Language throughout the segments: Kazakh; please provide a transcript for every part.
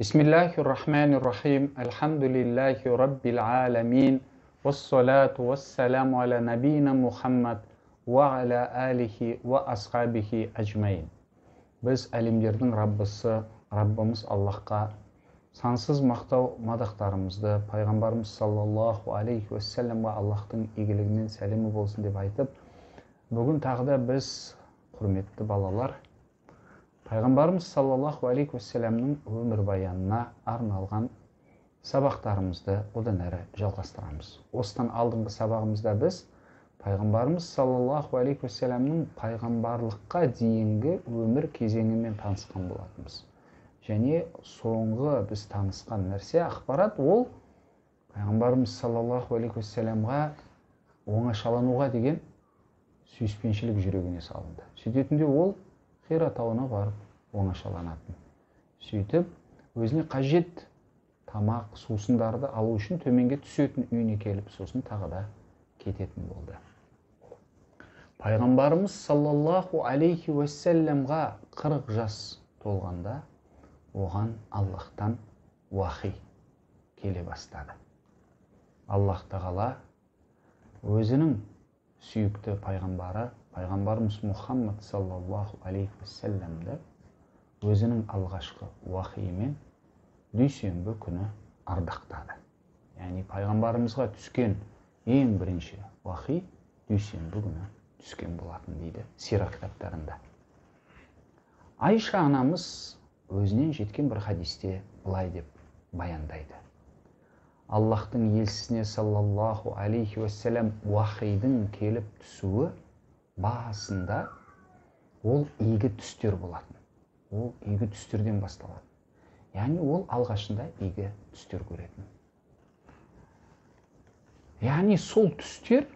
بسم الله الرحمن الرحيم الحمد لله رب العالمين والصلاة والسلام على نبينا محمد وعلى آله وأصحابه أجمعين біз әлемдердің раббысы раббымыз аллахқа сансыз мақтау мадақтарымызды пайғамбарымыз саллаллаху алейхи уассаламға аллахтың игілігінен сәлемі болсын деп айтып бүгін тағы да біз құрметті балалар пайғамбарымыз саллаллаху алейхи уассаламның өмірбаянына арналған сабақтарымызды одан әрі жалғастырамыз. Осыдан алдыңғы сабағымызда біз пайғамбарымыз саллаллаху алейхи уассаламның пайғамбарлыққа дейінгі өмір кезеңімен танысқан болатынбыз. Және соңғы біз танысқан нәрсе ақпарат ол пайғамбарымыз саллаллаху алейхи уассаламға оңашалануға деген сүйіспеншілік жүрегіне салынды. Сөйтетінде ол хира тауына барып оңашаланатын. Сөйтіп өзіне қажет тамақ сусындарды алу үшін төменге түсетін үйіне келіп сосын тағы да кететін болды. Пайғамбарымыз саллаллаху алейхи уассаламға қырық жас толғанда оған аллахтан уахи келе бастады. Аллах тағала өзінің сүйікті пайғамбары пайғамбарымыз мұхаммад саллаллаху алейхи уассаламды өзінің алғашқы уахиімен дүйсенбі күні ардақтады. Яғни пайғамбарымызға түскен ең бірінші уахи дүйсенбі күні түскен болатын дейді сира кітаптарында. Айша анамыз өзінен жеткен бір хадисте былай деп баяндайды. Аллахтың елшісіне саллаллаху алейхи уассалам уахидің келіп түсуі басында ол игі түстер болатын. Ол игі түстерден басталады. Яғни ол алғашында игі түстер көретін. Яғни сол түстер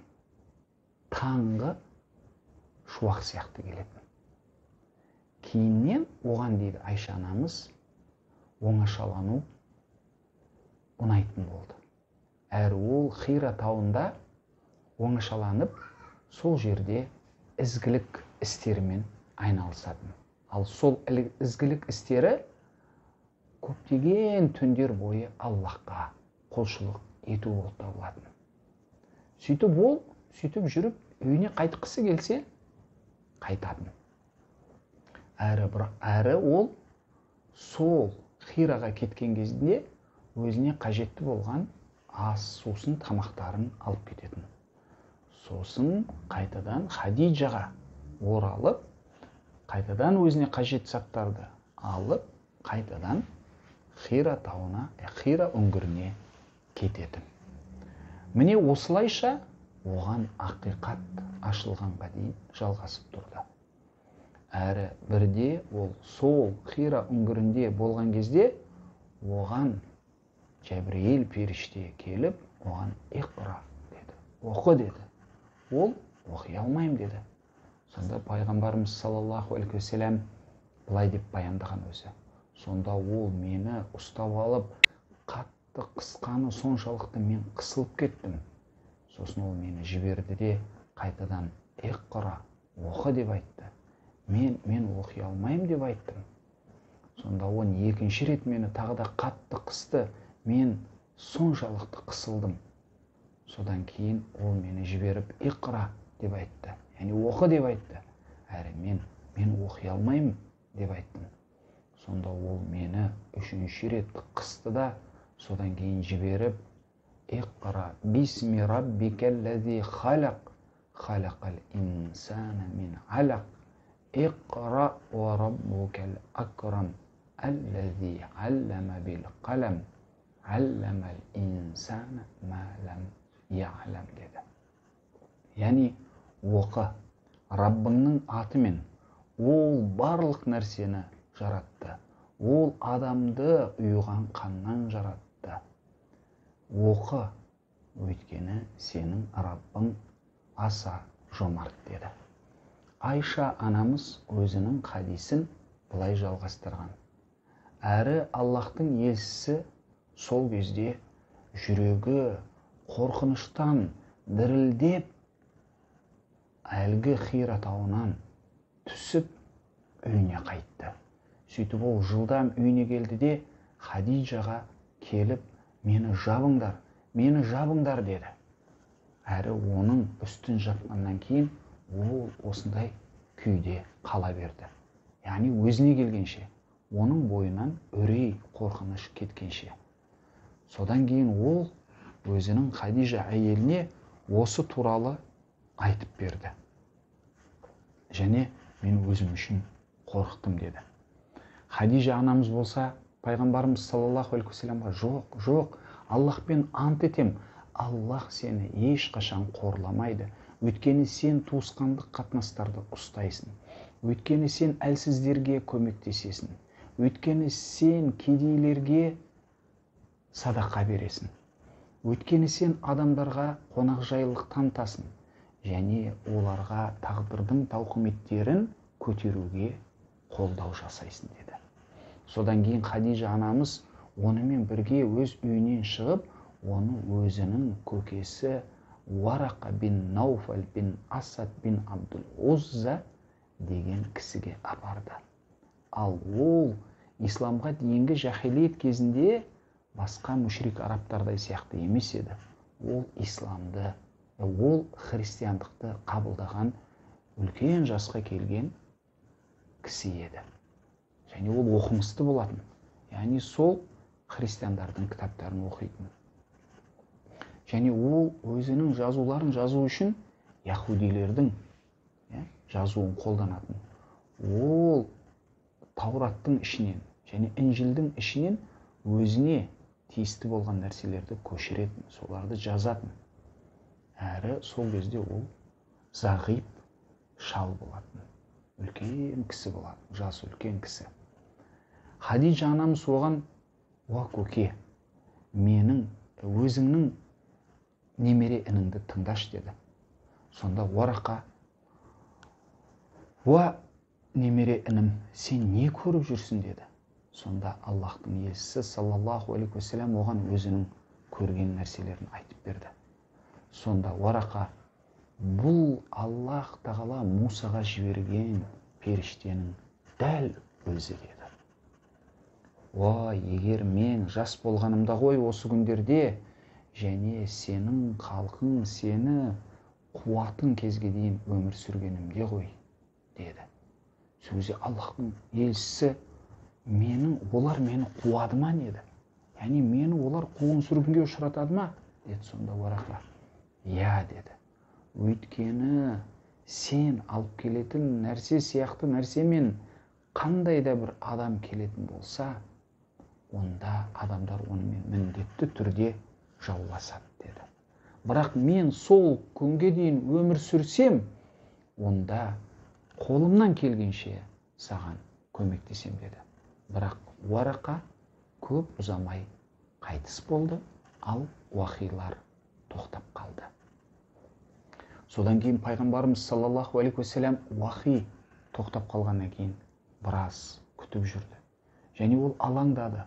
таңғы шуақ сияқты келетін. Кейіннен оған дейді айша анамыз оңашалану ұнайтын болды. Әрі ол хира тауында оңашаланып сол жерде ізгілік істерімен айналысатын. Ал сол ізгілік істері көптеген түндер бойы аллахқа құлшылық ету болып табылатын. Сөйтіп ол сөйтіп жүріп үйіне қайтқысы келсе қайтатын. Әрі бір әрі ол сол хираға кеткен кезде өзіне қажетті болған ас сусын тамақтарын алып кететін. Сосын қайтадан хадиджаға оралып қайтадан өзіне қажет заттарды алып қайтадан хира тауына хира үңгіріне кететін. Міне осылайша оған ақиқат ашылғанға дейін жалғасып тұрды. Әрі бірде ол сол хира үңгірінде болған кезде оған жәбірейіл періште келіп оған иқра деді оқы деді. Ол оқи алмаймын деді. Сонда пайғамбарымыз саллаллаху алейхи уассалам былай деп баяндаған өзі. Сонда ол мені ұстап алып қатты қысқаны соншалықты мен қысылып кеттім. Сосын ол мені жіберді де қайтадан иқра оқы деп айтты. Мен мен оқи алмаймын деп айттым. Сонда он екінші рет мені тағы да қатты қысты. Мен соншалықты қысылдым. Содан кейін ол мені жіберіп иқра деп айтты. Яғни оқы деп айтты. Әрі мен мен оқи алмаймын деп айттым. Сонда ол мені үшінші рет қысты да содан кейін жіберіп иқра бисми раббикаллази халақ халақал инсана мин алақ иқра уа раббукал акрам аллази аллама бил қалам алламал инсана ма лам яғлам деді яғни оқы раббыңның атымен ол барлық нәрсені жаратты ол адамды ұйыған қаннан жаратты оқы өйткені сенің раббың аса жомарт деді айша анамыз өзінің хадисін былай жалғастырған әрі аллахтың елшісі сол кезде жүрегі қорқыныштан дірілдеп әлгі хира тауынан түсіп үйіне қайтты. Сөйтіп ол жылдам үйіне келді де хадижаға келіп мені жабыңдар мені жабыңдар деді. Әрі оның үстін жапқаннан кейін ол осындай күйде қала берді. Яғни өзіне келгенше оның бойынан үрей қорқыныш кеткенше. Содан кейін ол өзінің хадижа әйеліне осы туралы айтып берді. Және мен өзім үшін қорықтым деді. Хадижа анамыз болса пайғамбарымыз саллаллаху алейхи уассаламға жоқ жоқ аллахпен ант етем. Аллах сені ешқашан қорламайды. Өйткені сен туысқандық қатынастарды ұстайсың. Өйткені сен әлсіздерге көмектесесің. Өйткені сен кедейлерге садақа бересің өйткені сен адамдарға қонақжайлылық танытасың және оларға тағдырдың тауқыметтерін көтеруге қолдау жасайсың деді. Содан кейін хадижа анамыз онымен бірге өз үйінен шығып оны өзінің көкесі уарақа бин науфал бин асад бин абдул узза деген кісіге апарды. Ал ол исламға дейінгі жахилиет кезінде басқа мүшрик арабтардай сияқты емес еді. Ол исламды ол христиандықты қабылдаған үлкен жасқа келген кісі еді. Және ол оқымысты болатын. Яғни сол христиандардың кітаптарын оқитын. Және ол өзінің жазуларын жазу үшін яхудилердің иә, жазуын қолданатын. Ол таураттың ішінен және інжілдің ішінен өзіне тиісті болған нәрселерді көшіретін соларды жазатын. Әрі сол кезде ол зағип шал болатын. Үлкен кісі болатын жасы үлкен кісі. Хадижа анамыз оған уа көке менің өзіңнің немере ініңді тыңдашы деді. Сонда уарақа уа немере інім сен не көріп жүрсің? деді. Сонда аллахтың елшісі саллаллаху алейхи уассалам оған өзінің көрген нәрселерін айтып берді. Сонда уарақа бұл аллах тағала мусаға жіберген періштенің дәл өзі деді о егер мен жас болғанымда ғой осы күндерде және сенің халқың сені қуатын кезге дейін өмір сүргенімде ғой деді. Сол кезде аллахтың елшісі менің олар мені қуады ма деді яғни мені олар қуғын сүргінге ұшыратады ма? Деді сонда уарақа иә деді. Өйткені сен алып келетін нәрсе сияқты нәрсемен қандай да бір адам келетін болса онда адамдар онымен міндетті түрде жауласады деді. Бірақ мен сол күнге дейін өмір сүрсем онда қолымнан келгенше саған көмектесем деді. Бірақ уарақа көп ұзамай қайтыс болды ал уахилар тоқтап қалды. Содан кейін пайғамбарымыз саллаллаху алейхи уассалам уахи тоқтап қалғаннан кейін біраз күтіп жүрді. Және ол алаңдады.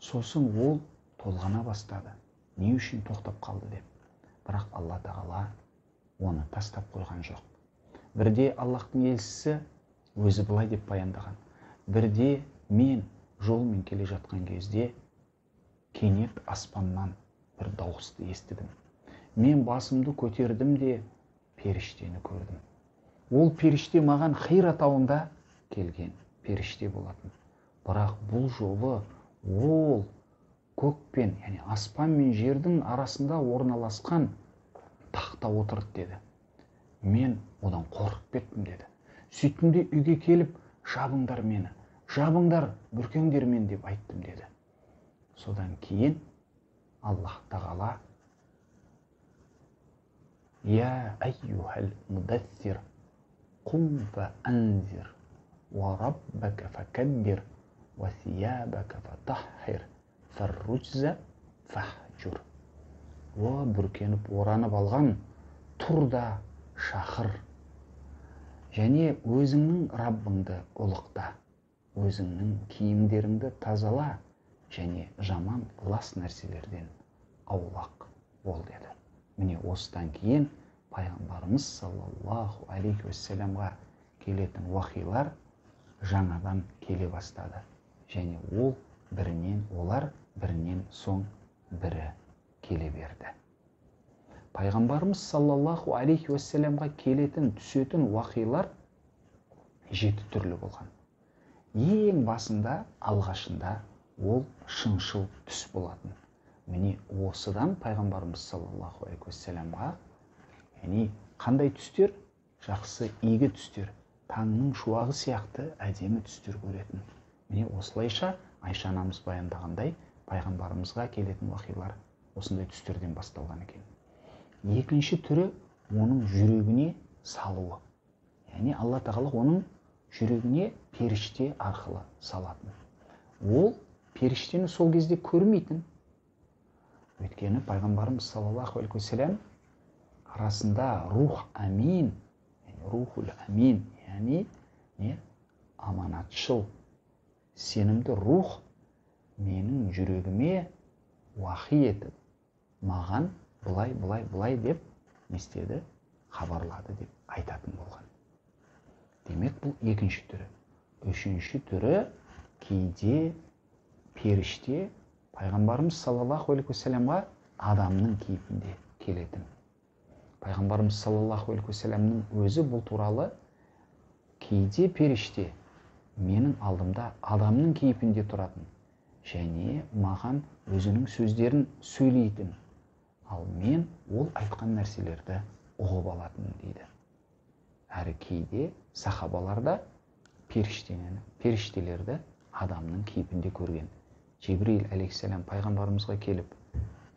Сосын ол толғана бастады. Не үшін тоқтап қалды деп. Бірақ алла тағала оны тастап қойған жоқ. Бірде аллахтың елшісі өзі былай деп баяндаған. Бірде мен жолмен келе жатқан кезде кенет аспаннан бір дауысты естідім. Мен басымды көтердім де періштені көрдім. Ол періште маған хира тауында келген періште болатын. Бірақ бұл жолы ол көк пен яғни аспан мен жердің арасында орналасқан тақта отырды деді. Мен одан қорқып кеттім деді. Сөйттім де үйге келіп жабыңдар мені жабыңдар бүркеңдермен деп айттым деді. Содан кейін аллах тағала я әйюхәл мудассир құм фәәнзир وربك فكبر وثيابك فطهر فالرجز فاهجر о бүркеніп оранып алған тұр да шақыр. Және өзіңнің раббыңды ұлықта өзіңнің киімдеріңді тазала және жаман лас нәрселерден аулақ бол деді. Міне осыдан кейін пайғамбарымыз саллаллаху алейхи уассаламға келетін уахилар жаңадан келе бастады. Және ол бірінен олар бірінен соң бірі келе берді. Пайғамбарымыз саллаллаху алейхи уассаламға келетін түсетін уақилар жеті түрлі болған. Ең басында алғашында ол шыншыл түс болатын. Міне осыдан пайғамбарымыз саллаллаху алейхи уассаламға яғни қандай түстер? Жақсы игі түстер. Таңның шуағы сияқты әдемі түстер көретін. Міне осылайша айша анамыз баяндағандай пайғамбарымызға келетін уақилар осындай түстерден басталған екен. Екінші түрі оның жүрегіне салуы. Яғни алла тағала оның жүрегіне періште арқылы салатын. Ол періштені сол кезде көрмейтін. Өйткені пайғамбарымыз саллаллаху алейхи уассалам арасында рух амин рухул амин яғни не? Аманатшыл. Сенімді рух менің жүрегіме уахи етіп маған былай былай былай деп не істеді? Хабарлады деп айтатын болған. Демек бұл екінші түрі үшінші түрі кейде періште пайғамбарымыз саллаллаху алейхи уассаламға адамның кейпінде келетін пайғамбарымыз саллаллаху алейхи уассаламның өзі бұл туралы кейде періште менің алдымда адамның кейпінде тұратын және маған өзінің сөздерін сөйлейтін ал мен ол айтқан нәрселерді ұғып алатынмын дейді әрі кейде сахабаларда періштені періштелерді адамның кейпінде көрген. Жебірейіл алейхисалам пайғамбарымызға келіп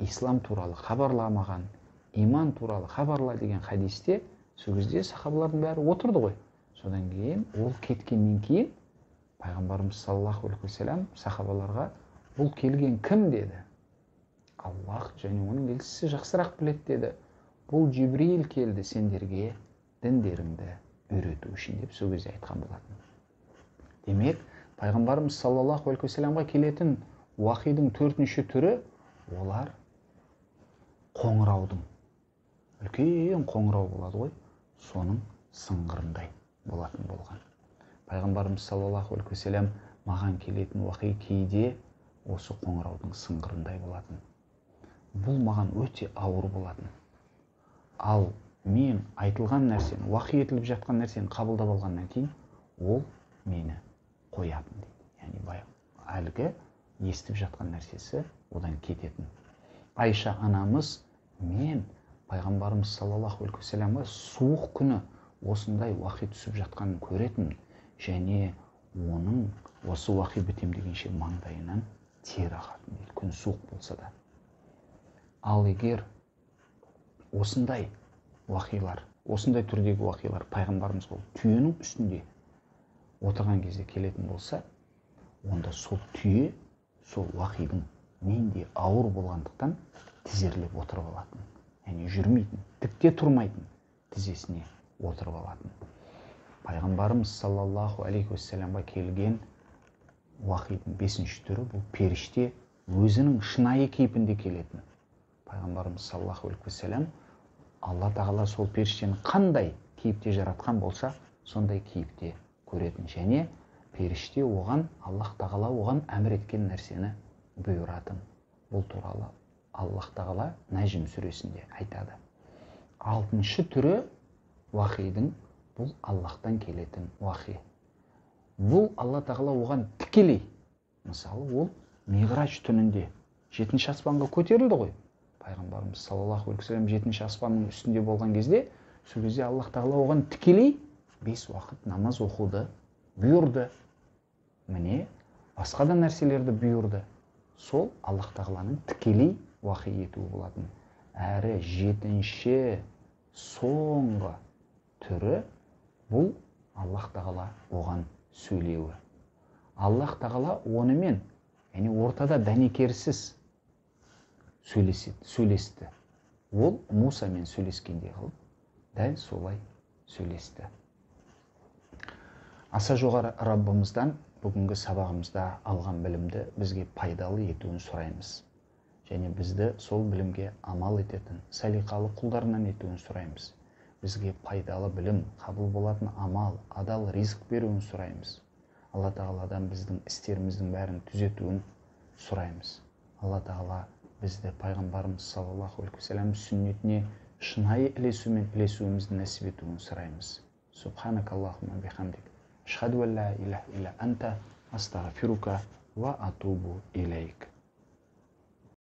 ислам туралы хабарламаған иман туралы хабарла деген хадисте сол кезде сахабалардың бәрі отырды ғой. Содан кейін ол кеткеннен кейін пайғамбарымыз саллаллаху алейхи уассалам сахабаларға бұл келген кім? деді. Аллах және оның елшісі жақсырақ біледі деді. Бұл жибрил келді сендерге діндеріңді үйрету үшін деп сол кезде айтқан болатын. Демек пайғамбарымыз саллаллаху алейхи уассаламға келетін уахидың төртінші түрі олар қоңыраудың. Үлкен қоңырау болады ғой соның сыңғырындай болатын болған. Пайғамбарымыз саллаллаху алейхи уассалам маған келетін уақи кейде осы қоңыраудың сыңғырындай болатын. Бұл маған өте ауыр болатын. Ал мен айтылған нәрсені уақи етіліп жатқан нәрсені қабылдап алғаннан кейін ол мені қоятын дейді. Яғни әлгі естіп жатқан нәрсесі одан кететін. Айша анамыз мен пайғамбарымыз саллаллаху алейхи уассаламға суық күні осындай уақи түсіп жатқанын көретінмін. Және оның осы уақи бітем дегенше маңдайынан тер ағатын дейді. Күн суық болса да. Ал егер осындай уақилар осындай түрдегі уақилар пайғамбарымыз болып түйенің үстінде отырған кезде келетін болса онда сол түйе сол уақидың нендей ауыр болғандықтан тізерлеп отырып алатын яғни жүрмейтін тікте тұрмайтын тізесіне отырып алатын. Пайғамбарымыз саллаллаху алейхи уассаламға келген уақидың бесінші түрі бұл періште өзінің шынайы кейпінде келетін. Пайғамбарымыз саллаллаху алейхи уассалам алла тағала сол періштені қандай кейіпте жаратқан болса сондай кейіпте көретін. Және періште оған аллах тағала оған әмір еткен нәрсені бұйыратын. Бұл туралы аллах тағала нәжім сүресінде айтады. Алтыншы түрі уахидің бұл аллахтан келетін уахи. Бұл алла тағала оған тікелей мысалы ол миғраж түнінде жетінші аспанға көтерілді ғой. Пайғамбарымыз саллаллаху алейхи вассалам жетінші аспанның үстінде болған кезде сол кезде аллах тағала оған тікелей бес уақыт намаз оқуды бұйырды. Міне басқа да нәрселерді бұйырды. Сол аллах тағаланың тікелей уақи етуі болатын. Әрі жетінші соңғы түрі бұл аллах тағала оған сөйлеуі. Аллах тағала онымен яғни ортада дәнекерсіз сөйлесті. Ол мусамен сөйлескендей қылып дәл солай сөйлесті. Аса жоғары раббымыздан бүгінгі сабағымызда алған білімді бізге пайдалы етуін сұраймыз. Және бізді сол білімге амал ететін салиқалы құлдарынан етуін сұраймыз. Бізге пайдалы білім қабыл болатын амал адал ризық беруін сұраймыз. Алла тағаладан біздің істеріміздің бәрін түзетуін сұраймыз. Алла тағала бізді пайғамбарымыз саллаллаху алейхи уассалам сүннетіне шынайы ілесумен ілесуімізді нәсіп етуін сұраймыз. Субханак аллахума бихамдик. Ашхаду ан ла илля анта астағфирука ва атубу илейк